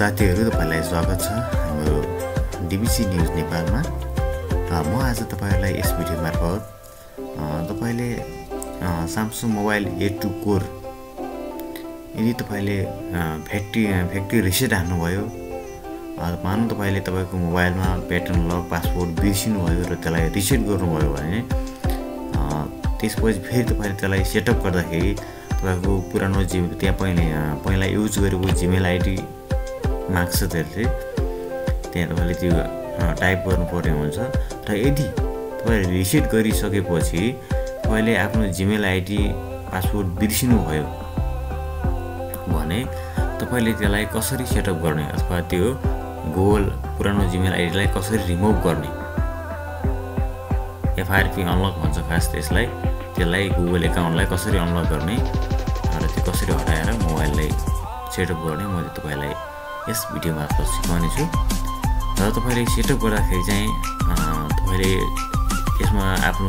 साथीहरू तपाईँलाई स्वागत छ। हाम्रो डिबिसी न्युज नेपालमा। म आज तपाईँहरूलाई यस भिडियो मार्फत तपाईँले Samsung mobile A two core यदि तपाईँले फ्याक्ट्री फ्याक्ट्री रिसेट हाल्नुभयो मानौँ तपाईँले तपाईँको मोबाइलमा प्याटर्न लक पासपोर्ट बिर्सिनुभयो र त्यसलाई रिसेट गर्नुभयो भने त्यसपछि फेरि तपाईँले त्यसलाई सेटअप गर्दाखेरि तपाईँको पुरानो जि त्यहाँ पहिला पहिला युज गरेको जिमेल आइडी माग्छ त्यसले त्यहाँ तपाईँले त्यो टाइप गर्नुपर्ने हुन्छ। र यदि तपाईँले रिसेट गरिसकेपछि तपाईँले आफ्नो जिमेल आइडी पासवर्ड बिर्सिनुभयो भने तपाईँले त्यसलाई कसरी सेटअप गर्ने अथवा त्यो गुगल पुरानो जिमेल आइडीलाई कसरी रिमुभ गर्ने? एफआइआरपी अनलक भन्छ खास त्यसलाई। त्यसलाई गुगल एकाउन्टलाई कसरी अनलक गर्ने? र त्यो कसरी हटाएर मोबाइललाई सेटअप गर्ने? मैले तपाईँलाई यस भिडियो मार्फत सिकाउने छु र तपाईँले सेटअप गर्दाखेरि चाहिँ तपाईँले यसमा आफ्नो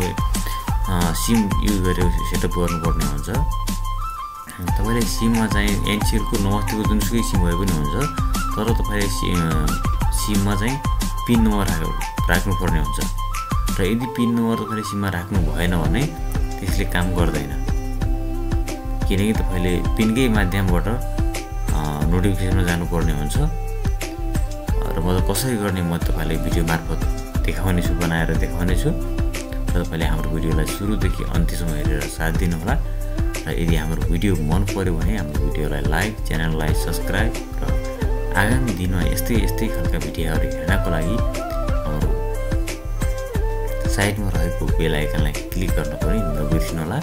सिम युज गरेर सेटअप गर्नुपर्ने हुन्छ। तपाईँले सिममा चाहिँ एनसिएलको नमस्तेको जुनसुकै सिम भए पनि हुन्छ तर तपाईँले सि सिममा चाहिँ पिन नम्बर राख राख्नुपर्ने हुन्छ। र यदि पिन नम्बर तपाईँले सिममा राख्नु भएन भने त्यसले काम गर्दैन। किनकि तपाईँले पिनकै माध्यमबाट नोटिफिकेसनमा जानुपर्ने हुन्छ। र म त कसरी गर्ने म तपाईँलाई भिडियो मार्फत देखाउने छु बनाएर देखाउने छु र तपाईँले हाम्रो भिडियोलाई सुरुदेखि अन्त्यसम्म हेरेर साथ दिनुहोला। र यदि हाम्रो भिडियो मन पऱ्यो भने हाम्रो भिडियोलाई लाइक च्यानललाई सब्सक्राइब र आगामी दिनमा यस्तै यस्तै खालका भिडियोहरू हेर्नको लागि साइडमा रहेको बेल आइकनलाई क्लिक गर्न पनि नबिर्सिनुहोला।